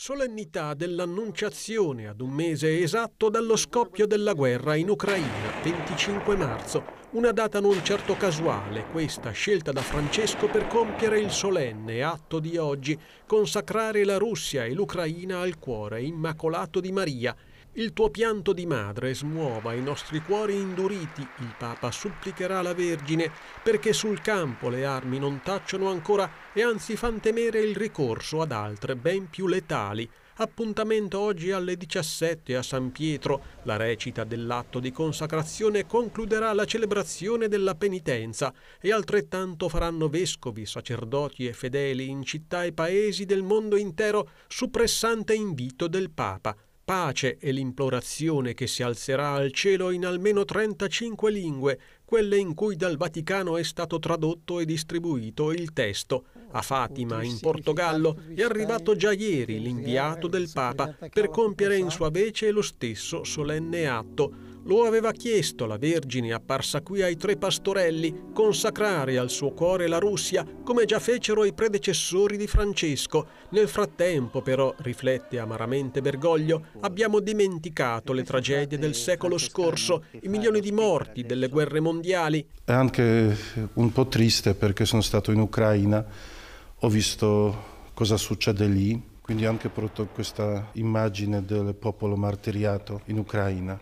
Solennità dell'annunciazione ad un mese esatto dallo scoppio della guerra in Ucraina, 25 marzo. Una data non certo casuale, questa scelta da Francesco per compiere il solenne atto di oggi, consacrare la Russia e l'Ucraina al cuore immacolato di Maria, il tuo pianto di madre smuova i nostri cuori induriti, il Papa supplicherà la Vergine, perché sul campo le armi non tacciono ancora e anzi fan temere il ricorso ad altre ben più letali. Appuntamento oggi alle 17 a San Pietro. La recita dell'atto di consacrazione concluderà la celebrazione della penitenza e altrettanto faranno vescovi, sacerdoti e fedeli in città e paesi del mondo intero su pressante invito del Papa pace e l'implorazione che si alzerà al cielo in almeno 35 lingue, quelle in cui dal Vaticano è stato tradotto e distribuito il testo. A Fatima, in Portogallo, è arrivato già ieri l'inviato del Papa per compiere in sua vece lo stesso solenne atto lo aveva chiesto la Vergine apparsa qui ai tre pastorelli, consacrare al suo cuore la Russia, come già fecero i predecessori di Francesco. Nel frattempo, però, riflette amaramente Bergoglio, abbiamo dimenticato le tragedie del secolo scorso, i milioni di morti delle guerre mondiali. È anche un po' triste perché sono stato in Ucraina, ho visto cosa succede lì, quindi anche questa immagine del popolo martiriato in Ucraina.